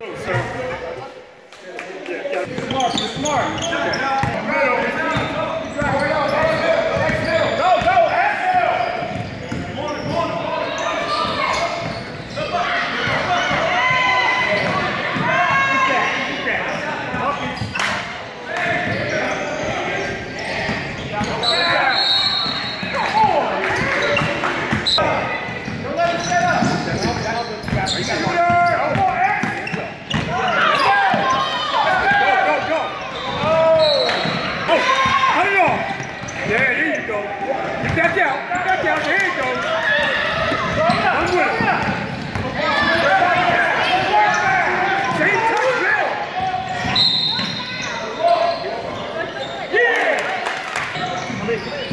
Smart, There you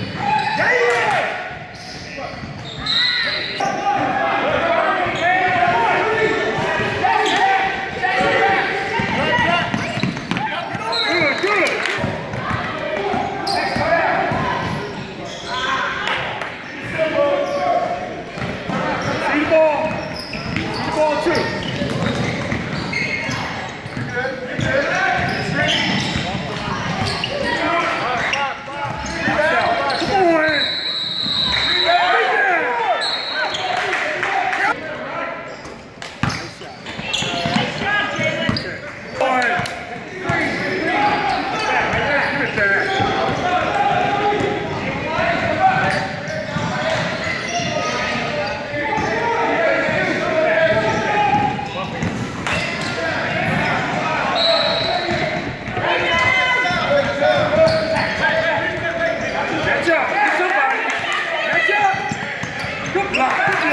Good